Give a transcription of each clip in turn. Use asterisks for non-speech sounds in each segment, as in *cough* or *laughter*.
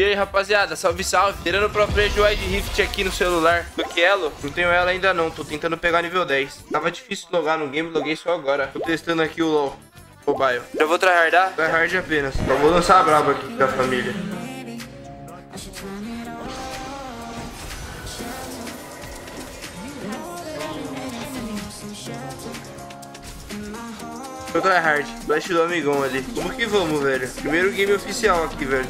E aí, rapaziada, salve, salve. Tirando o próprio de Wide Rift aqui no celular do que elo. Não tenho ela ainda não, tô tentando pegar nível 10. Tava difícil logar no game, loguei só agora. Tô testando aqui o LoL. Mobile. Já vou tryhardar? Tryhard apenas. Só vou lançar a braba aqui da família. Vou tryhard. Blast do amigão ali. Como que vamos, velho? Primeiro game oficial aqui, velho.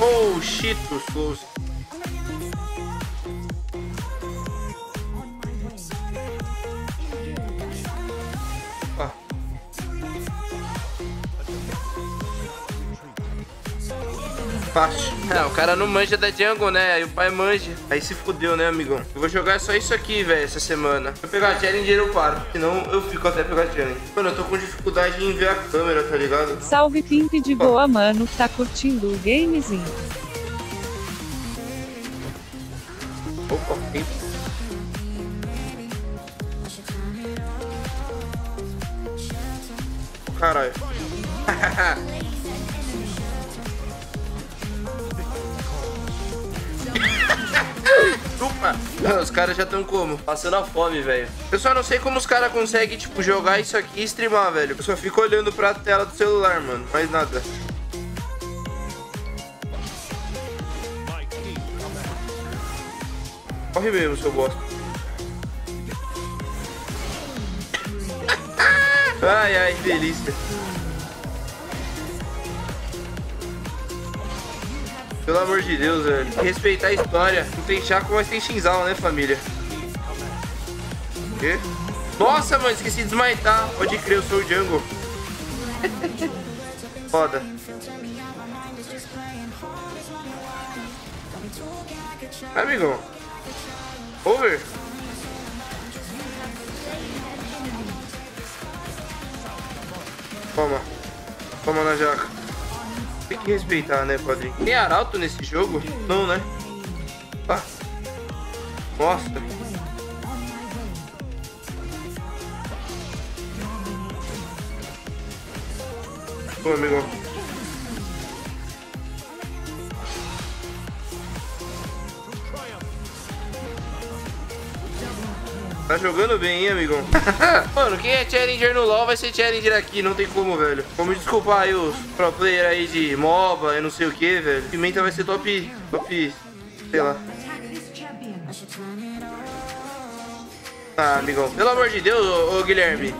Oh, shit, os close. Fácil. Não, o cara não manja da jungle, né? Aí o pai manja. Aí se fudeu, né, amigão? Eu vou jogar só isso aqui, velho, essa semana. Se eu pegar Challenger, eu paro. Senão eu fico até pegar Challenger. Mano, eu tô com dificuldade em ver a câmera, tá ligado? Salve Pimp de boa, mano. Tá curtindo o gamezinho? Opa, Pimp. Caralho. *laughs* Os caras já estão como? Passando a fome, velho. Eu só não sei como os caras conseguem, tipo, jogar isso aqui e streamar, velho. Eu só fico olhando pra tela do celular, mano. Mais nada. Corre mesmo, seu bosta. *laughs* ai, ai, que delícia. Pelo amor de Deus, velho. Respeitar a história. Não tem Chaco, mas tem Shinzal, né, família? O quê? Nossa, mano, esqueci de desmaitar. Pode crer, eu sou o Jungle. *laughs* Foda. Amigão. Over. Toma. Toma na jaca. Tem que respeitar, né, padrinho? Tem arauto nesse jogo? Não, né? Ah. Nossa. Ô, amigo. Tá jogando bem, hein, amigão? *laughs* Mano, quem é challenger no LoL vai ser challenger aqui, não tem como, velho. Vamos desculpar aí os pro player aí de MOBA e não sei o que, velho. Pimenta vai ser top, top, sei lá. Ah, amigão, pelo amor de Deus, ô, ô Guilherme.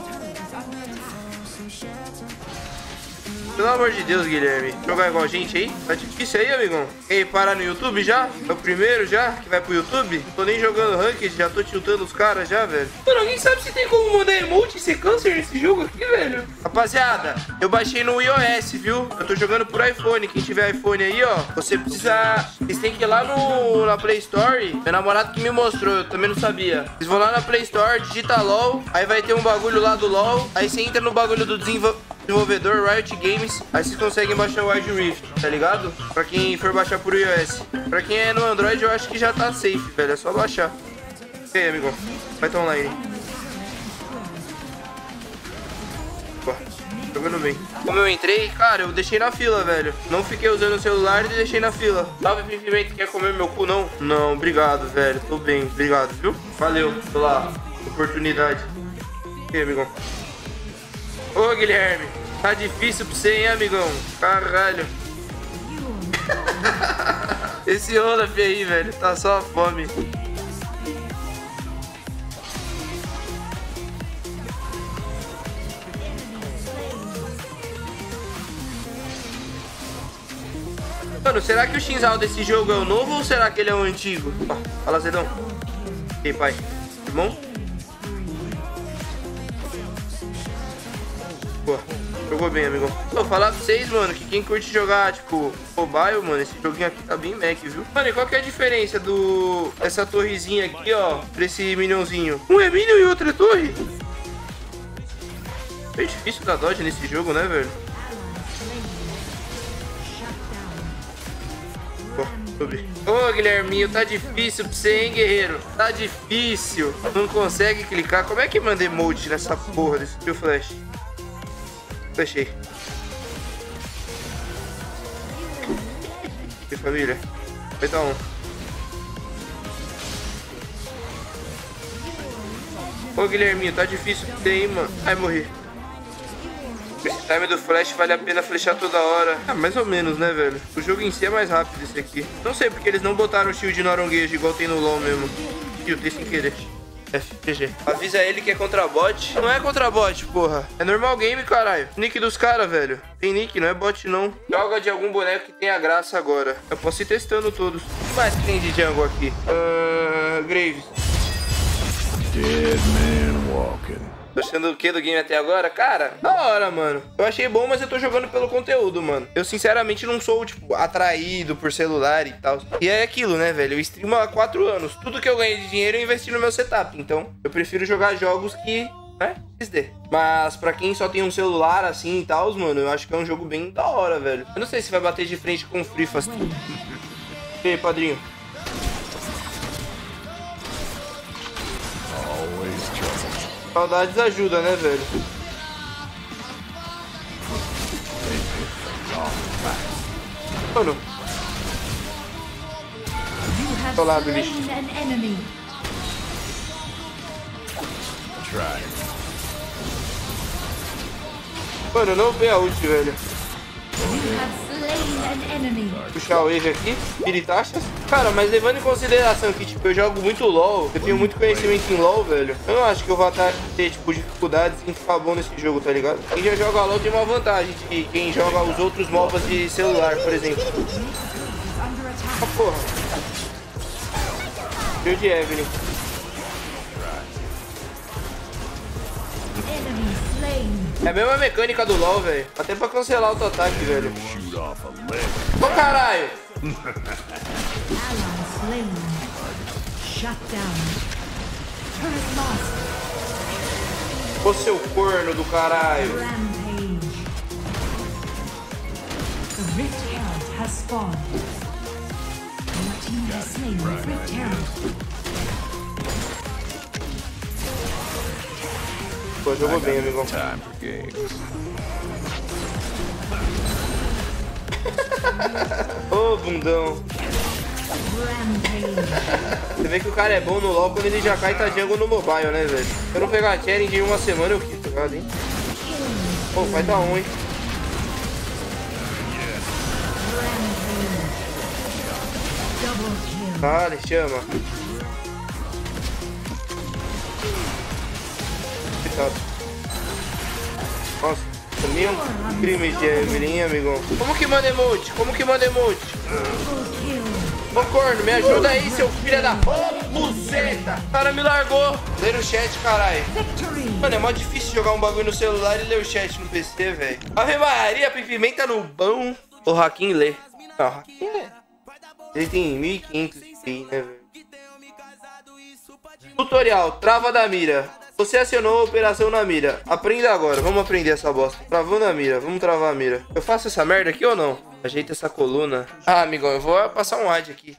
Pelo amor de Deus, Guilherme. Jogar igual a gente aí? Tá difícil aí, amigão? E parar no YouTube já? É o primeiro já que vai pro YouTube? Tô nem jogando ranked, já tô tiltando os caras já, velho. Mano, alguém sabe se tem como mandar emote e ser câncer nesse jogo aqui, velho? Rapaziada, eu baixei no iOS, viu? Eu tô jogando por iPhone. Quem tiver iPhone aí, ó, você precisa... Vocês têm que ir lá no, na Play Store. Meu namorado que me mostrou, eu também não sabia. Vocês vão lá na Play Store, digita LOL, aí vai ter um bagulho lá do LOL. Aí você entra no bagulho do desenvolvedor desenvolvedor Riot Games, aí vocês conseguem baixar o Wild Rift, tá ligado? Pra quem for baixar por iOS. Pra quem é no Android, eu acho que já tá safe, velho. É só baixar. E aí, amigo? Vai tá online. Pô, jogando bem. Como eu entrei, cara, eu deixei na fila, velho. Não fiquei usando o celular e deixei na fila. Salve, Pimenta, quer comer meu cu, não? Não, obrigado, velho. Tô bem, obrigado, viu? Valeu pela oportunidade. E aí, amigão? Ô, Guilherme, tá difícil pra você, hein, amigão? Caralho. Esse Olaf aí, velho, tá só a fome. Mano, será que o Shinzal desse jogo é o novo ou será que ele é o antigo? Ó, fala, Zedão. E aí, pai? Tudo Pô, jogou bem, amigão. Vou falar pra vocês, mano, que quem curte jogar, tipo, mobile, mano, esse joguinho aqui tá bem Mac, viu? Mano, e qual que é a diferença do... Essa torrezinha aqui, ó, pra esse minionzinho? Um é minion e outro é torre? É difícil dar dodge nesse jogo, né, velho? Ô, Guilherminho, tá difícil pra você, hein, guerreiro? Tá difícil. Não consegue clicar. Como é que manda emote nessa porra desse flash? Fechei. E família? Vai dar um. Ô Guilherminho, tá difícil ter, hein, mano. Ai, morri. Esse time do Flash vale a pena flechar toda hora. Ah, mais ou menos, né, velho? O jogo em si é mais rápido esse aqui. Não sei porque eles não botaram o shield no aronguejo igual tem no LoL mesmo. Tiltei sem querer. FGG. Avisa ele que é contra bot. Não é contra bot, porra. É normal game, caralho. Nick dos caras, velho. Tem nick, não é bot, não. Joga de algum boneco que tenha graça agora. Eu posso ir testando todos. O que mais que tem de jungle aqui? Uh, Graves. Dead man walking. Tô achando o que do game até agora? Cara, da hora, mano. Eu achei bom, mas eu tô jogando pelo conteúdo, mano. Eu, sinceramente, não sou, tipo, atraído por celular e tal. E é aquilo, né, velho? Eu streamo há quatro anos. Tudo que eu ganhei de dinheiro eu investi no meu setup. Então, eu prefiro jogar jogos que né? XD. Mas pra quem só tem um celular assim e tal, mano, eu acho que é um jogo bem da hora, velho. Eu não sei se vai bater de frente com o Free Fast. E aí, padrinho? Saudades ajuda, né, velho? Mano, have Olá, bicho. mano, não vê a ult, velho. Puxar o wave aqui, piritaxas. Cara, mas levando em consideração que, tipo, eu jogo muito LoL, eu tenho muito conhecimento em LoL, velho. Eu não acho que eu vou até ter, tipo, dificuldades em ficar bom nesse jogo, tá ligado? Quem já joga LoL tem uma vantagem de quem joga os outros MOBAs de celular, por exemplo. Ah, porra. Shield de Evelyn. É a mesma mecânica do LoL, velho. Até pra cancelar o auto-ataque, velho. Ô, caralho! Turret lost. Ô, seu corno do caralho. Rift Herald has spawned. Your team has slain Rift Herald. Pô, jogou bem, amigão. Ô, bundão. Rampage. Você vê que o cara é bom no LoL quando ele já cai tá jungle no mobile, né, velho? Se eu não pegar a challenge em uma semana, eu quis, tá ligado, hein? Pô, vai dar um, hein? Dale, chama. Coitado. Nossa, comi um crime de Evelyn, amigão. Como que manda emote? Como que manda emote? Ô corno, me ajuda aí, seu filho da... Ô, buceta! O cara me largou. Lê no chat, caralho. Mano, é mó difícil jogar um bagulho no celular e ler o chat no PC, velho. Ave Maria, pimenta no bão. O Hakim lê. Não, o Hakim lê. Ele tem 1500 de TI, né, velho? Tutorial, trava da mira. Você acionou a operação na mira. Aprenda agora, vamos aprender essa bosta. Travou na mira, vamos travar a mira. Eu faço essa merda aqui ou não? Ajeita essa coluna. Ah, amigão, eu vou passar um ad aqui.